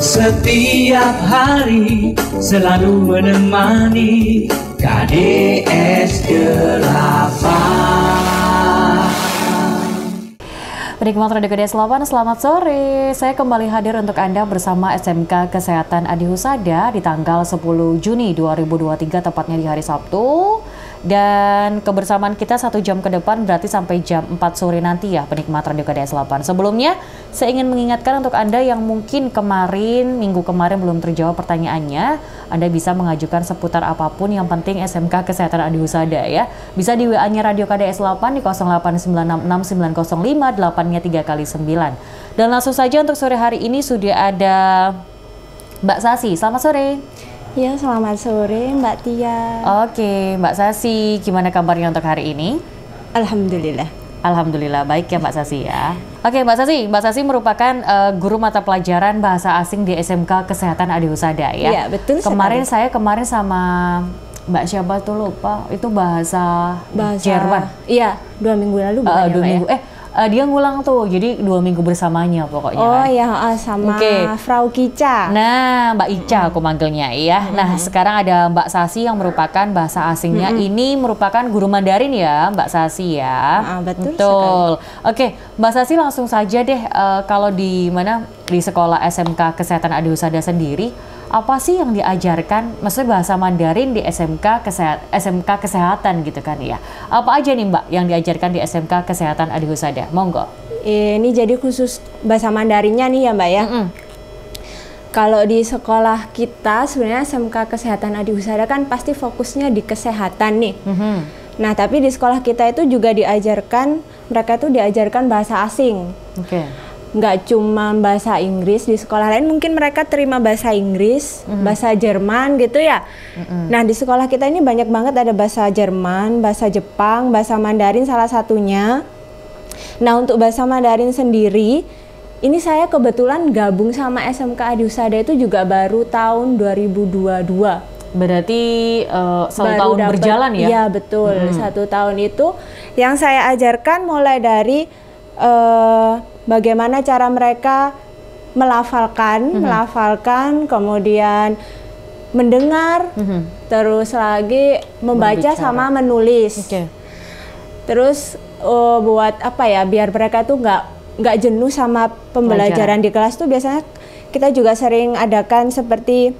Setiap hari selalu menemani KDS 8 Penikmat Radio KDS 8, selamat sore. Saya kembali hadir untuk Anda bersama SMK Kesehatan Adi Husada di tanggal 10 Juni 2023, tepatnya di hari Sabtu. Dan kebersamaan kita satu jam ke depan berarti sampai jam 4 sore nanti ya penikmat Radio KDS 8. Sebelumnya saya ingin mengingatkan untuk Anda yang mungkin kemarin, minggu kemarin belum terjawab pertanyaannya, Anda bisa mengajukan seputar apa pun yang penting SMK Kesehatan Adi Husada ya. Bisa di WA-nya Radio KDS 8 di 089669058 nya 3 kali 9. Dan langsung saja untuk sore hari ini sudah ada Mbak Sasi. Selamat sore. Ya, selamat sore Mbak Tia. Oke, Mbak Sasi, gimana kabarnya untuk hari ini? Alhamdulillah. Alhamdulillah baik ya Mbak Sasi ya. Oke Mbak Sasi, Mbak Sasi merupakan uh, guru mata pelajaran bahasa asing di SMK Kesehatan Adi Husada ya. Iya betul. Kemarin sekali. saya kemarin sama Mbak siapa tuh lupa itu bahasa, bahasa Jerman. Iya dua minggu lalu. Uh, ya, dua Mbak ya? minggu. Eh uh, dia ngulang tuh, jadi dua minggu bersamanya pokoknya. Oh kan. ya uh, sama Oke. Frau Kica. Nah, Mbak Ica aku manggilnya ya. Nah, sekarang ada Mbak Sasi yang merupakan bahasa asingnya. Ini merupakan guru Mandarin ya, Mbak Sasi ya. Ah, betul Betul. Oke, Mbak Sasi langsung saja deh eh, kalau di mana di sekolah SMK Kesehatan Adi Husada sendiri apa sih yang diajarkan maksudnya bahasa Mandarin di SMK Kesehat SMK Kesehatan gitu kan ya. Apa aja nih Mbak yang diajarkan di SMK Kesehatan Adi Husada? Monggo. Ini jadi khusus bahasa Mandarinnya nih ya Mbak ya. Mm-mm. Kalau di sekolah kita sebenarnya SMK Kesehatan Adi Husada kan pasti fokusnya di kesehatan nih. Mhm. Nah tapi di sekolah kita itu juga diajarkan mereka tuh diajarkan bahasa asing. Oke. Nggak cuma bahasa Inggris di sekolah lain mungkin mereka terima bahasa Inggris, bahasa Jerman gitu ya. Nah di sekolah kita ini banyak banget ada bahasa Jerman, bahasa Jepang, bahasa Mandarin salah satunya. Nah untuk bahasa Mandarin sendiri ini saya kebetulan gabung sama SMK Adi Husada itu juga baru tahun 2022. Berarti eh, satu Baru tahun dapet- berjalan ya? Iya betul, satu tahun itu yang saya ajarkan mulai dari eh, bagaimana cara mereka melafalkan, melafalkan, kemudian mendengar, Mhm. terus lagi membaca Berbicara. sama menulis. Oke. Terus eh, buat apa ya? Biar mereka tuh nggak nggak jenuh sama pembelajaran di kelas tuh biasanya kita juga sering adakan seperti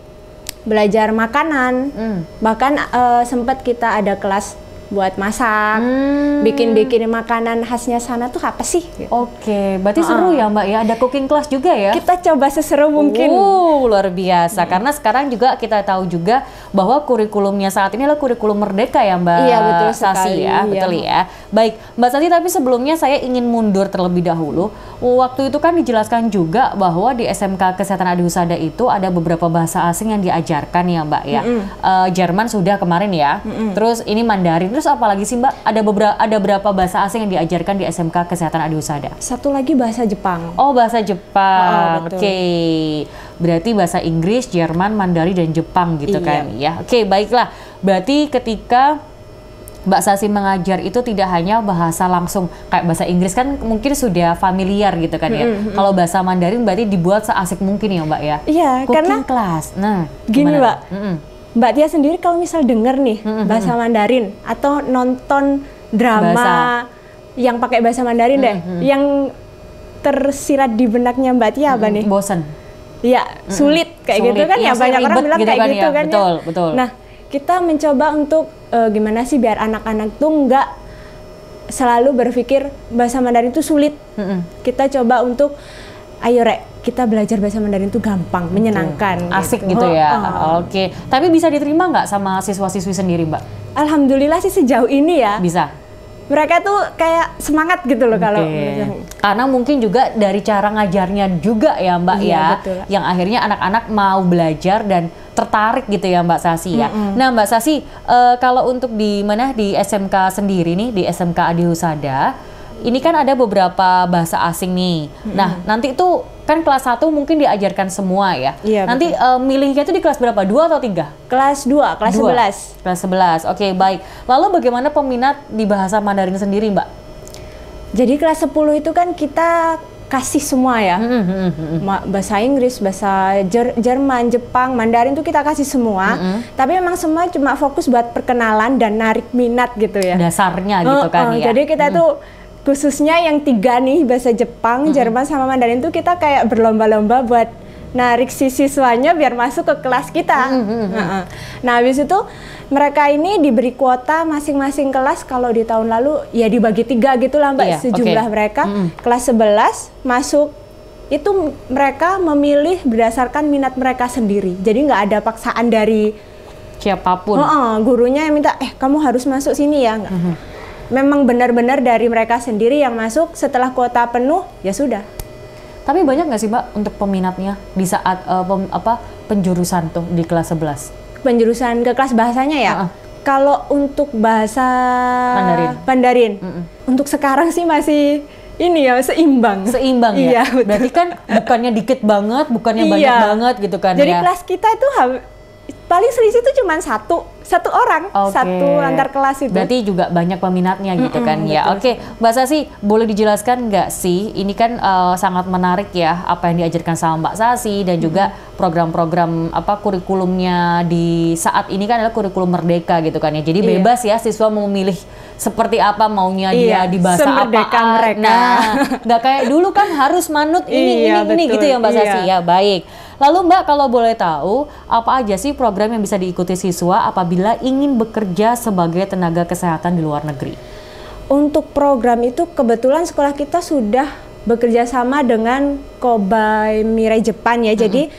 belajar makanan. Hmm. Bahkan eh, sempat kita ada kelas buat masak, Hmm. bikin-bikin makanan khasnya sana tuh apa sih? Gitu. Oke, berarti seru ya Mbak ya, ada cooking class juga ya? Kita coba seseru mungkin. Oh, luar biasa. Karena sekarang juga kita tahu juga bahwa kurikulumnya saat ini adalah kurikulum merdeka ya Mbak Iya, betul Sasi sekali, ya, iya. betul ya. Baik, Mbak Sasi tapi sebelumnya saya ingin mundur terlebih dahulu. Waktu itu kan dijelaskan juga bahwa di SMK Kesehatan Adi Husada itu ada beberapa bahasa asing yang diajarkan ya Mbak ya. Eh, Jerman sudah kemarin ya. Terus ini Mandarin. Terus apa lagi sih Mbak? Ada beberapa ada berapa bahasa asing yang diajarkan di SMK Kesehatan Adi Husada? Satu lagi bahasa Jepang. Oh bahasa Jepang, Oh, oke. Berarti bahasa Inggris, Jerman, Mandarin dan Jepang gitu Iya. kan ya. Oke baiklah. Berarti ketika Mbak Sasi mengajar itu tidak hanya bahasa langsung kayak bahasa Inggris kan mungkin sudah familiar gitu kan ya. Kalau bahasa Mandarin berarti dibuat seasik mungkin ya Mbak ya. Iya, Cooking karena class. Nah, Gini, gimana? Mbak. Mm-mm. Mbak Tia sendiri kalau misal denger nih bahasa Mandarin atau nonton drama Bahasa. yang pakai bahasa Mandarin deh, yang tersirat di benaknya Mbak Tia apa nih? Bosen. Ya sulit kayak gitu Sulit. kan Iya, ya banyak orang bilang gitu kayak kan gitu ya. kan ya. Betul, betul. Nah kita mencoba untuk eh, gimana sih biar anak-anak tuh nggak selalu berpikir bahasa Mandarin itu sulit. Mm-mm. Kita coba untuk ayo rek kita belajar bahasa Mandarin itu gampang, menyenangkan, Asik gitu ya. Oh, oh. Oke. Tapi bisa diterima nggak sama siswa-siswi sendiri Mbak? Alhamdulillah sih sejauh ini ya Bisa. Mereka tuh kayak semangat gitu loh kalau Oke. Karena mungkin juga dari cara ngajarnya juga ya Mbak Iya, ya, betul. yang akhirnya anak-anak mau belajar dan tertarik gitu ya Mbak Sasi ya. Nah Mbak Sasi, eh, kalau untuk di mana di SMK sendiri nih di SMK Adi Husada, ini kan ada beberapa bahasa asing nih. Nah nanti itu kan kelas 1 mungkin diajarkan semua ya. Iya, nanti eh, milihnya itu di kelas berapa? Dua atau tiga? kelas 2, kelas Dua. 11 Kelas 11. Oke baik. Lalu bagaimana peminat di bahasa Mandarin sendiri Mbak? Jadi kelas 10 itu kan kita kasih semua ya. Mm, mm, mm, mm. Ma- bahasa Inggris, bahasa Jer- Jerman, Jepang, Mandarin tuh kita kasih semua. Tapi memang semua cuma fokus buat perkenalan dan narik minat gitu ya. Dasarnya gitu kan ya. Jadi kita tuh khususnya yang tiga nih bahasa Jepang, Jerman sama Mandarin tuh kita kayak berlomba-lomba buat narik si siswanya biar masuk ke kelas kita. Heeh. Nah habis itu mereka ini diberi kuota masing-masing kelas kalau di tahun lalu ya dibagi tiga gitu lah mbak Iya, sejumlah oke. mereka Mm-mm. kelas 11 masuk itu mereka memilih berdasarkan minat mereka sendiri jadi nggak ada paksaan dari Siapa pun. Oh, gurunya yang minta, eh kamu harus masuk sini ya. Nggak. Mhm. Memang benar-benar dari mereka sendiri yang masuk setelah kuota penuh, ya sudah. Tapi banyak nggak sih mbak untuk peminatnya di saat eh, pem- apa penjurusan tuh di kelas 11? Penjurusan ke kelas bahasanya ya. Ah, ah. Kalau untuk bahasa Mandarin. Mandarin, untuk sekarang sih masih ini ya seimbang. Seimbang ya. Iya, betul. Berarti kan bukannya dikit banget, bukannya banyak Iya. banget gitu kan Jadi ya. kelas kita itu paling selisih itu cuma satu, satu orang, Oke. satu antar kelas itu. Berarti juga banyak peminatnya gitu Mm-mm, kan ya. Oke, Mbak Sasi, boleh dijelaskan nggak sih? Ini kan eh, sangat menarik ya apa yang diajarkan sama Mbak Sasi dan juga program-program apa kurikulumnya di saat ini kan adalah kurikulum merdeka gitu kan ya. Jadi Iya. bebas ya siswa mau memilih seperti apa maunya dia Iya, di bahasa apa. mereka. Nah, nggak kayak dulu kan harus manut ini Iya, ini ini gitu ya Mbak Sasi Iya. ya. Baik. Lalu Mbak kalau boleh tahu apa aja sih program yang bisa diikuti siswa apabila ingin bekerja sebagai tenaga kesehatan di luar negeri? Untuk program itu kebetulan sekolah kita sudah bekerja sama dengan Kobai Mirai Jepang ya. Jadi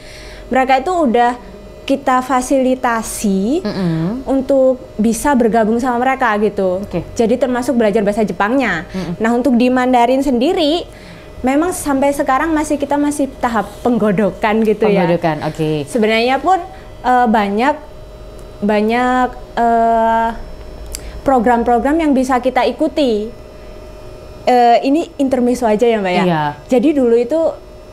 mereka itu udah kita fasilitasi Mm-mm. untuk bisa bergabung sama mereka gitu. Oke. Jadi termasuk belajar bahasa Jepangnya. Nah, untuk di Mandarin sendiri memang sampai sekarang masih kita masih tahap penggodokan gitu ya. Penggodokan, oke. Sebenarnya pun eh, banyak banyak eh, program-program yang bisa kita ikuti. Eh, ini intermezzo aja ya mbak ya. Iya. Jadi dulu itu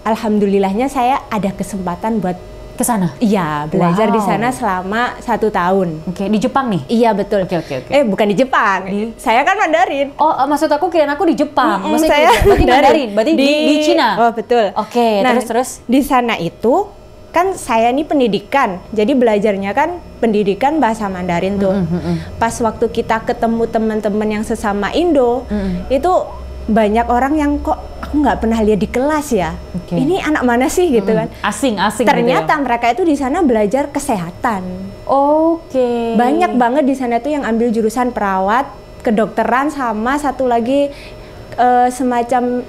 alhamdulillahnya saya ada kesempatan buat Ke sana. iya belajar di Wow. sana selama satu tahun. Oke, di Jepang nih. Iya betul. Oke, oke, oke. Eh bukan di Jepang. Saya kan Mandarin. Oh, eh, maksud aku kirain aku di Jepang. Mm-mm, Maksudnya saya di- berarti Mandarin, berarti di, di Cina. Oh betul. Oke, Nah, terus terus. Di sana itu kan saya ini pendidikan, jadi belajarnya kan pendidikan bahasa Mandarin tuh. Pas waktu kita ketemu teman-teman yang sesama Indo, itu banyak orang yang kok aku nggak pernah lihat di kelas ya. Oke. Ini anak mana sih gitu kan? Asing-asing Ternyata gitu ya. mereka itu di sana belajar kesehatan. Oke. Banyak banget di sana tuh yang ambil jurusan perawat, kedokteran sama satu lagi eh, semacam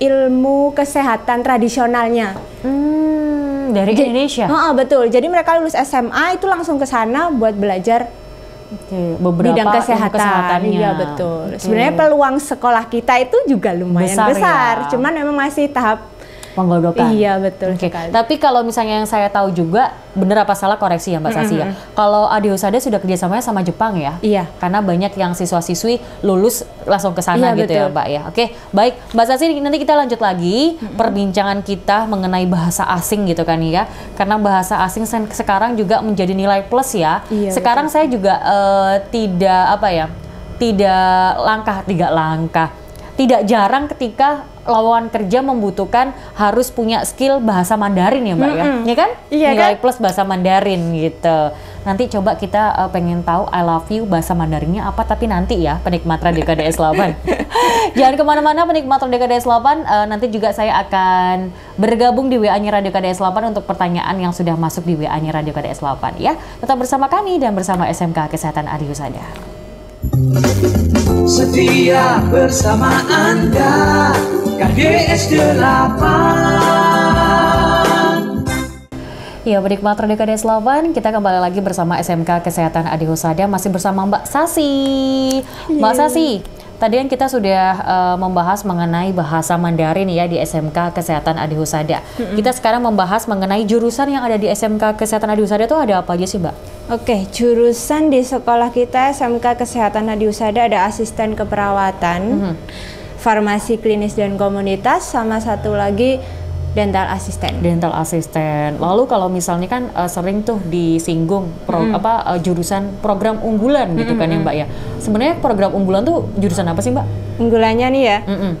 ilmu kesehatan tradisionalnya. Hmm, dari Indonesia. Heeh, betul. Jadi mereka lulus SMA itu langsung ke sana buat belajar Oke, beberapa bidang kesehatan. kesehatannya. Iya betul. Oke. Sebenarnya peluang sekolah kita itu juga lumayan Besar besar. ya. Cuman memang masih tahap Penggodokan. Iya betul Oke, sekali. tapi kalau misalnya yang saya tahu juga, bener apa salah koreksi ya Mbak Sasi ya. Kalau Adi Husada sudah kerjasamanya sama Jepang ya? Iya. Karena banyak yang siswa-siswi lulus langsung ke sana Iya, gitu ya betul. Mbak ya. Oke, baik Mbak Sasi nanti kita lanjut lagi perbincangan kita mengenai bahasa asing gitu kan ya. Karena bahasa asing sekarang juga menjadi nilai plus ya. Iya, sekarang saya juga eh, tidak apa ya, tidak langkah, tidak langkah, tidak jarang ketika lawan kerja membutuhkan harus punya skill bahasa Mandarin ya mbak ya, Mm-mm. ya kan? Iya Nilai kan? plus bahasa Mandarin gitu. Nanti coba kita uh, pengen tahu I love you bahasa Mandarinnya apa, tapi nanti ya penikmat Radio KDS 8. Jangan ke mana-mana penikmat Radio KDS 8, uh, nanti juga saya akan bergabung di WA-nya Radio KDS 8 untuk pertanyaan yang sudah masuk di WA-nya Radio KDS 8 ya. Tetap bersama kami dan bersama SMK Kesehatan Adi Husada. Setia bersama Anda KDS 8 Ya, penikmat Radio KDS 8, kita kembali lagi bersama SMK Kesehatan Adi Husada, masih bersama Mbak Sasi. Mbak Sasi, tadi yang kita sudah eh, membahas mengenai bahasa Mandarin ya di SMK Kesehatan Adi Husada. Kita sekarang membahas mengenai jurusan yang ada di SMK Kesehatan Adi Husada itu ada apa aja sih, Mbak? Oke, jurusan di sekolah kita SMK Kesehatan Hadi Usada ada asisten keperawatan, Mhm. Farmasi klinis dan komunitas, sama satu lagi dental asisten. Dental asisten. Lalu kalau misalnya kan eh, sering tuh disinggung pro- apa eh, jurusan program unggulan gitu kan ya, Mbak ya. Sebenarnya program unggulan tuh jurusan apa sih, Mbak? Unggulannya nih ya, Mm-mm.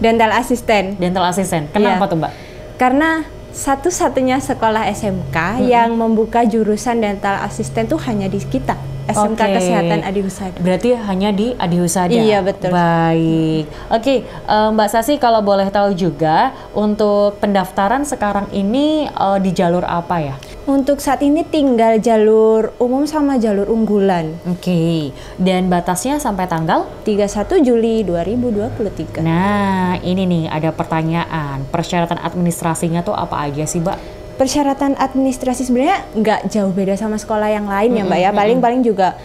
dental asisten. Dental asisten. Kenapa Iya. tuh mbak? Karena satu-satunya sekolah SMK yang membuka jurusan dental asisten tuh hanya di kita, SMK Oke. Kesehatan Adi Husada. Berarti hanya di Adi Husada. Iya, betul. Baik. Oke, eh, Mbak Sasi kalau boleh tahu juga untuk pendaftaran sekarang ini eh, di jalur apa ya? Untuk saat ini tinggal jalur umum sama jalur unggulan. Oke. Dan batasnya sampai tanggal? 31 Juli 2023. Nah, ini nih ada pertanyaan. Persyaratan administrasinya tuh apa aja sih, Mbak? Persyaratan administrasi sebenarnya nggak jauh beda sama sekolah yang lain ya Mbak ya. Paling-paling juga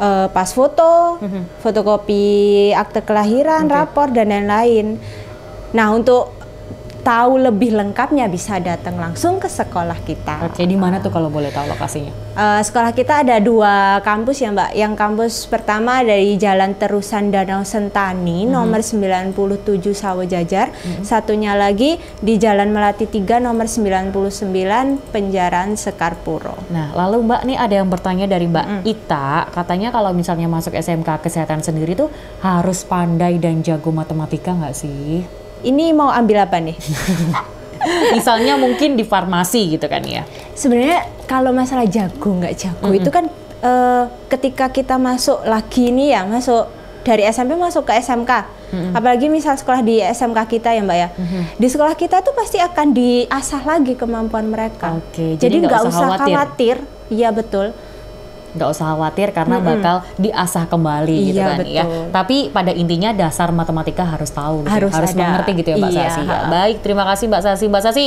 eh, pas foto, fotokopi akte kelahiran, rapor dan lain-lain. Nah untuk tahu lebih lengkapnya bisa datang langsung ke sekolah kita. Oke, di mana tuh kalau boleh tahu lokasinya? Eh, sekolah kita ada dua kampus ya Mbak. Yang kampus pertama dari Jalan Terusan Danau Sentani nomor 97 Sawo Jajar. Satunya lagi di Jalan Melati 3 nomor 99 Penjaran Sekarpuro. Nah, lalu Mbak nih ada yang bertanya dari Mbak Ita, katanya kalau misalnya masuk SMK kesehatan sendiri tuh harus pandai dan jago matematika nggak sih? Ini mau ambil apa nih? Misalnya mungkin di farmasi gitu kan ya. Sebenarnya kalau masalah jago nggak jago itu kan eh, ketika kita masuk lagi nih ya masuk dari SMP masuk ke SMK, apalagi misal sekolah di SMK kita ya Mbak ya, di sekolah kita tuh pasti akan diasah lagi kemampuan mereka. Oke, jadi jadi nggak usah khawatir. Iya betul. Nggak usah khawatir karena bakal diasah kembali gitu Iya, kan ya. betul. Tapi pada intinya dasar matematika harus tahu, gitu. Harus ada. mengerti gitu ya Mbak Iya, Sasi. Ya. Baik, terima kasih Mbak Sasi. Mbak Sasi,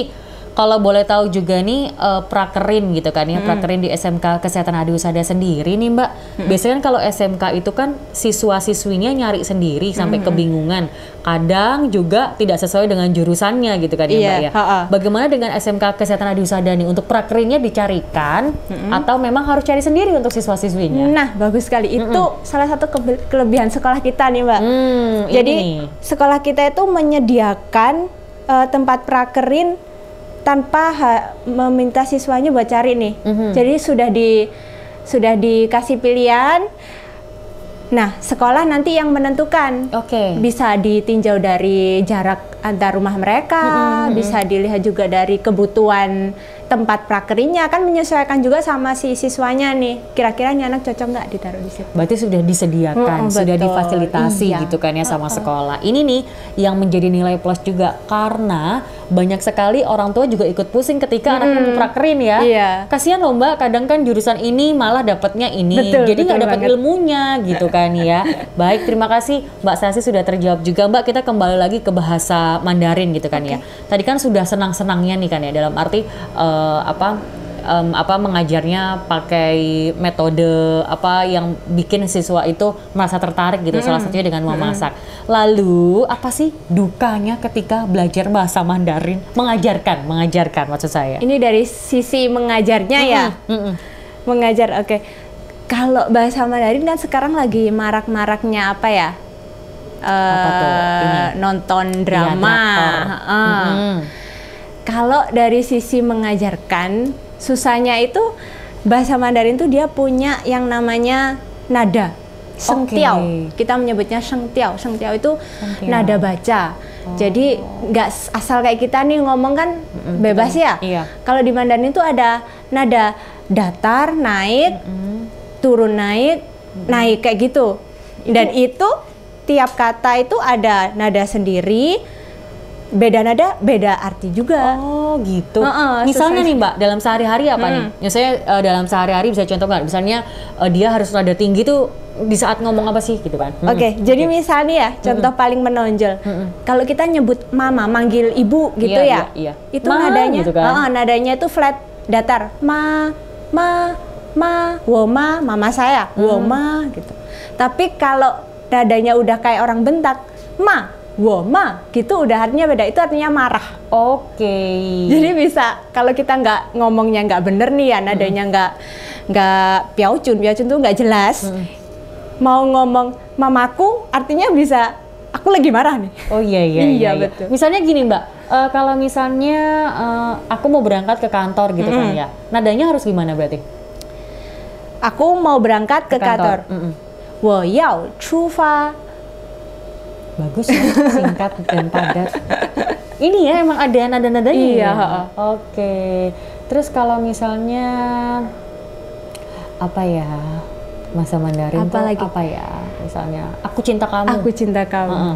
kalau boleh tahu juga nih eh, prakerin gitu kan ya, prakerin di SMK Kesehatan Adi Husada sendiri nih Mbak. Biasanya kan kalau SMK itu kan siswa-siswinya nyari sendiri sampai kebingungan. Kadang juga tidak sesuai dengan jurusannya gitu kan ya Iya, Mbak ya. ha-ha. Bagaimana dengan SMK Kesehatan Adi Husada nih untuk prakerinnya dicarikan atau memang harus cari sendiri untuk siswa-siswinya? Nah bagus sekali itu salah satu kebe- kelebihan sekolah kita nih Mbak. Hmm, Jadi ini. sekolah kita itu menyediakan eh, tempat prakerin tanpa meminta siswanya buat cari nih. Mhm. Jadi sudah di sudah dikasih pilihan. Nah, sekolah nanti yang menentukan. Oke. Bisa ditinjau dari jarak antar rumah mereka, bisa dilihat juga dari kebutuhan tempat prakerinya kan menyesuaikan juga sama si siswanya nih. Kira-kira nih anak cocok nggak ditaruh di situ? Berarti sudah disediakan, sudah betul. difasilitasi Iya. gitu kan ya sama sekolah. Ini nih yang menjadi nilai plus juga karena banyak sekali orang tua juga ikut pusing ketika anaknya mau prakerin ya. Iya. Kasihan loh Mbak, kadang kan jurusan ini malah dapatnya ini. Betul, Jadi nggak dapat ilmunya gitu kan ya. Baik, terima kasih Mbak Sasi sudah terjawab juga Mbak. Kita kembali lagi ke bahasa Mandarin gitu kan ya. Tadi kan sudah senang-senangnya nih kan ya dalam arti eh, apa em, apa mengajarnya pakai metode apa yang bikin siswa itu merasa tertarik gitu salah satunya dengan memasak. Lalu apa sih dukanya ketika belajar bahasa Mandarin? Mengajarkan, mengajarkan maksud saya. Ini dari sisi mengajarnya ya. Mm-mm. Mengajar, oke. Kalau bahasa Mandarin kan sekarang lagi marak-maraknya apa ya? Apa tuh? Eh, Ini. nonton Iya, drama. drakor. Heeh. Mm-mm. Kalau dari sisi mengajarkan, susahnya itu bahasa Mandarin tuh dia punya yang namanya nada. Sengtiao. Oke. Kita menyebutnya sengtiao. Sengtiao itu Sengtiao. nada baca. Jadi nggak asal kayak kita nih ngomong kan bebas ya. Iya. Kalau di Mandarin itu ada nada datar, naik, turun naik, naik kayak gitu. Dan itu tiap kata itu ada nada sendiri. Beda nada, beda arti juga. Oh gitu. Heeh, Misalnya susah. nih Mbak, dalam sehari-hari apa nih? Misalnya eh, dalam sehari-hari bisa contoh nggak? Misalnya eh, dia harus nada tinggi tuh di saat ngomong apa sih gitu kan? Oke, Hmm. jadi misalnya ya, contoh paling menonjol. Kalau kita nyebut mama, manggil ibu gitu Iya, ya. iya, iya. Itu Ma, nadanya, gitu kan. Heeh, nadanya itu flat datar. Ma, ma, ma, woma, mama saya, Hmm. woma gitu. Tapi kalau nadanya udah kayak orang bentak, ma, woma, gitu udah artinya beda. Itu artinya marah. Oke. Jadi bisa kalau kita nggak ngomongnya nggak bener nih ya nadanya nggak nggak piaucun piaucun tuh nggak jelas. Mau ngomong mamaku artinya bisa aku lagi marah nih. Oh iya iya Iya, iya. iya. betul. Misalnya gini Mbak, eh, kalau misalnya eh, aku mau berangkat ke kantor gitu kan ya, nadanya harus gimana berarti? Aku mau berangkat ke, kantor. Mm-mm. 我要出发。 Bagus ya, singkat dan padat. Ini ya emang ada nada-nadanya Iya, ya? Oke. Terus kalau misalnya apa ya? Masa Mandarin Apa lagi? apa ya? Misalnya aku cinta kamu. Aku cinta kamu. Heeh.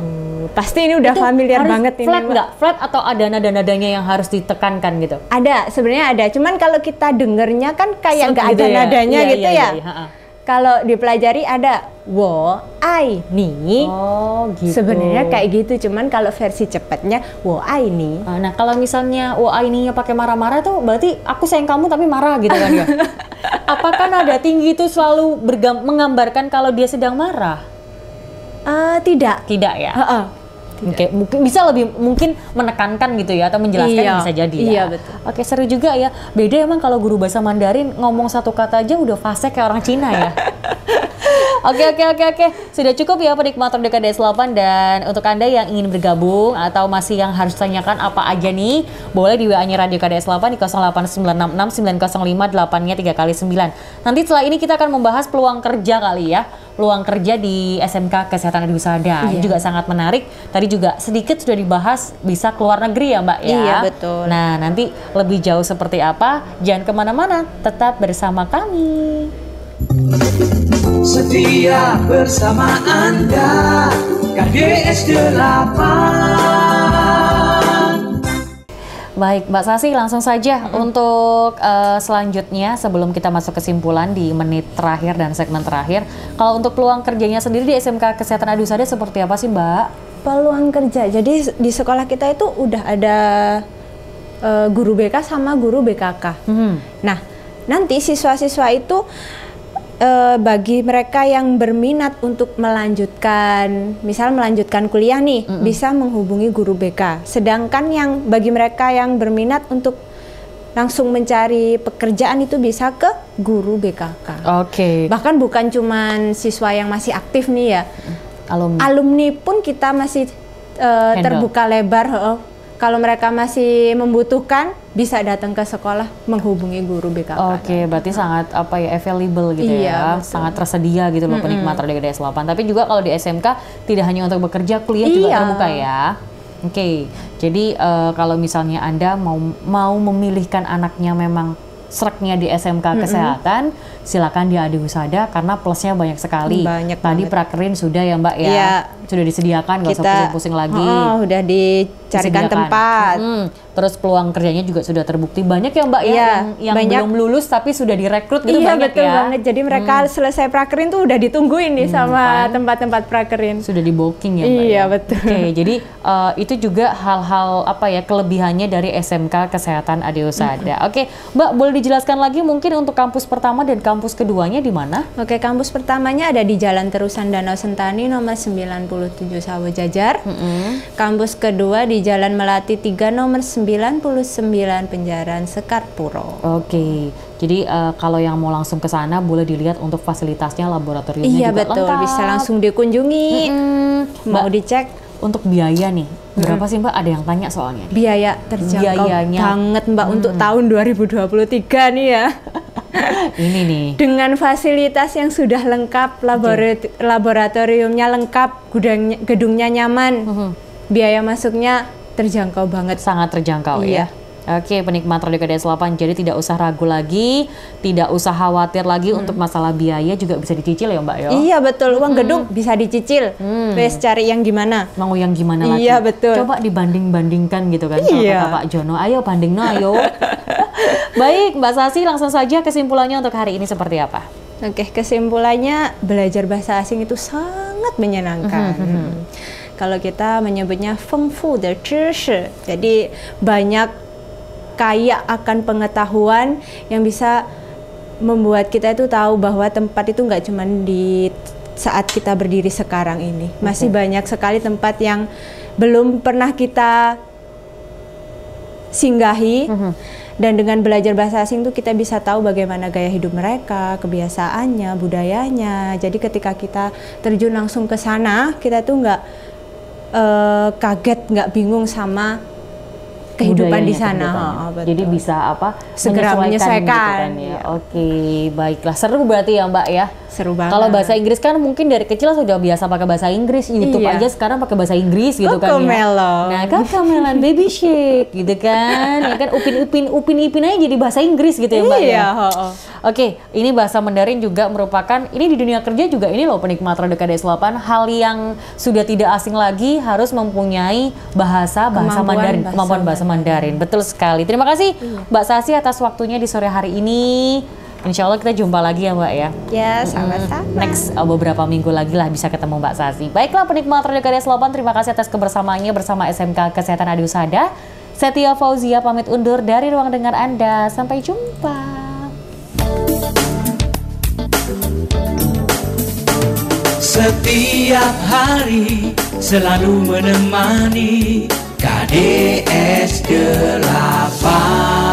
Pasti ini udah Itu familiar banget ini. Flat nggak? Flat atau ada nada-nadanya yang harus ditekankan gitu? Ada, sebenarnya ada. Cuman kalau kita dengernya kan kayak nggak gitu ada ya? nadanya Iya, gitu iya, ya. iya, iya. Kalau dipelajari ada wo, ai, ni. Oh gitu. Sebenarnya kayak gitu, cuman kalau versi cepatnya wo, ai, ni. Ah, Nah kalau misalnya wah ininya pakai marah-marah tuh berarti aku sayang kamu tapi marah gitu kan ya? Apakah nada tinggi itu selalu bergam- menggambarkan kalau dia sedang marah? Eh, tidak. Tidak ya? Heeh. Oke, mungkin bisa lebih mungkin menekankan gitu ya atau menjelaskan Iya, bisa jadi ya. iya, betul. Oke, seru juga ya. Beda emang kalau guru bahasa Mandarin ngomong satu kata aja udah fase kayak orang Cina ya. Oke oke oke oke sudah cukup ya penikmat Merdeka DS8 dan untuk anda yang ingin bergabung atau masih yang harus tanyakan apa aja nih boleh di WA-nya Radio KDS8 di 08966 nya 3 kali 9 nanti setelah ini kita akan membahas peluang kerja kali ya peluang kerja di SMK Kesehatan Adi Husada Ini Iya. juga sangat menarik. Tadi juga sedikit sudah dibahas bisa keluar negeri ya mbak ya? Iya, betul. nah nanti lebih jauh seperti apa jangan ke mana-mana tetap bersama kami. Setia bersama Anda. KGS 8 Baik, Mbak Sasi langsung saja untuk eh, selanjutnya sebelum kita masuk kesimpulan di menit terakhir dan segmen terakhir. Kalau untuk peluang kerjanya sendiri di SMK Kesehatan Adi Husada seperti apa sih, Mbak? Peluang kerja. Jadi di sekolah kita itu udah ada eh, guru BK sama guru BKK. Hmm. Nah, nanti siswa-siswa itu eh, bagi mereka yang berminat untuk melanjutkan, misal melanjutkan kuliah nih, bisa menghubungi guru BK. Sedangkan yang bagi mereka yang berminat untuk langsung mencari pekerjaan itu bisa ke guru BKK. Oke. Bahkan bukan cuman siswa yang masih aktif nih ya, Alumni. alumni pun kita masih Handle. terbuka lebar. heeh. Kalau mereka masih membutuhkan, bisa datang ke sekolah menghubungi guru BKK. Oke, berarti sangat apa ya available gitu Iya, ya, betul. sangat tersedia gitu loh penikmat Radio DS 8. Tapi juga kalau di SMK tidak hanya untuk bekerja, kuliah juga Iya. terbuka ya. Oke, jadi eh, kalau misalnya anda mau mau memilihkan anaknya memang sereknya di SMK Kesehatan, silakan di Adi Husada karena plusnya banyak sekali. Banyak Tadi banget. prakerin sudah ya Mbak ya, Iya. Sudah disediakan, nggak usah pusing-pusing lagi. Oh, udah dicarikan disediakan. tempat. Hmm, terus peluang kerjanya juga sudah terbukti banyak ya Mbak ya Iya, yang, yang banyak. belum lulus tapi sudah direkrut gitu iya banyak betul ya. banget. Jadi mereka selesai prakerin tuh udah ditungguin nih sama tempat-tempat prakerin. Sudah di booking ya Mbak. Iya, ya? betul. Oke, jadi eh, itu juga hal-hal apa ya kelebihannya dari SMK Kesehatan Adi Husada. Oke, Mbak boleh dijelaskan lagi mungkin untuk kampus pertama dan kampus keduanya di mana? Oke, kampus pertamanya ada di Jalan Terusan Danau Sentani nomor 97 Sawo Jajar. Kampus kedua di Jalan Melati 3 nomor 99 Penjaran Sekarpuro. Oke, jadi eh, kalau yang mau langsung ke sana boleh dilihat untuk fasilitasnya laboratoriumnya Iya juga betul, lengkap. bisa langsung dikunjungi. Hmm, Mau dicek untuk biaya nih berapa sih Mbak? Ada yang tanya soalnya. biaya terjangkau Biayanya. banget Mbak untuk tahun 2023 nih ya. Ini nih. Dengan fasilitas yang sudah lengkap, laborat- laboratoriumnya lengkap, gudangnya, gedungnya nyaman, Mhm. biaya masuknya terjangkau banget. sangat terjangkau Iya. ya. Oke, penikmat Radio KDS 8, jadi tidak usah ragu lagi, tidak usah khawatir lagi untuk masalah biaya juga bisa dicicil ya Mbak ya. Iya betul, uang gedung bisa dicicil. Wes cari yang gimana? Mau yang gimana lagi? Iya, betul. Coba dibanding-bandingkan gitu kan. Iya. kata Pak Jono, ayo banding no ayo. Baik, Mbak Sasi langsung saja kesimpulannya untuk hari ini seperti apa? Oke, kesimpulannya belajar bahasa asing itu sangat menyenangkan. Kalau kita menyebutnya feng fu de zhishi, jadi banyak kaya akan pengetahuan yang bisa membuat kita itu tahu bahwa tempat itu nggak cuma di saat kita berdiri sekarang ini, masih banyak sekali tempat yang belum pernah kita singgahi dan dengan belajar bahasa asing tuh kita bisa tahu bagaimana gaya hidup mereka, kebiasaannya, budayanya. Jadi ketika kita terjun langsung ke sana, kita tuh nggak eh, kaget, nggak bingung sama kehidupan di sana. Oh, betul. Jadi bisa apa? Segera menyesuaikan, gitu kan ya. iya. Oke, baiklah. Seru berarti ya Mbak ya. Seru banget. Kalau bahasa Inggris kan mungkin dari kecil sudah biasa pakai bahasa Inggris, YouTube Iya. aja sekarang pakai bahasa Inggris gitu kan ya. Cocomelon. Nah, Cocomelon baby shake gitu kan. Ya kan upin upin upin ipin aja jadi bahasa Inggris gitu ya, Mbak Iya, ya. Oke, ini bahasa Mandarin juga merupakan ini di dunia kerja juga ini loh penikmat Radio KDS 8 hal yang sudah tidak asing lagi harus mempunyai bahasa bahasa Kemampuan Mandarin, bahasa kemampuan bahasa Mandarin. Betul sekali. Terima kasih Mbak Sasi atas waktunya di sore hari ini. Insya Allah kita jumpa lagi ya Mbak ya. Ya, sama-sama. Next uh, beberapa minggu lagi lah bisa ketemu Mbak Sasi. Baiklah penikmat Radio KDS 8, terima kasih atas kebersamaannya bersama SMK Kesehatan Adi Usada. Setia Fauzia pamit undur dari ruang dengar Anda. Sampai jumpa. Setiap hari selalu menemani KDS 8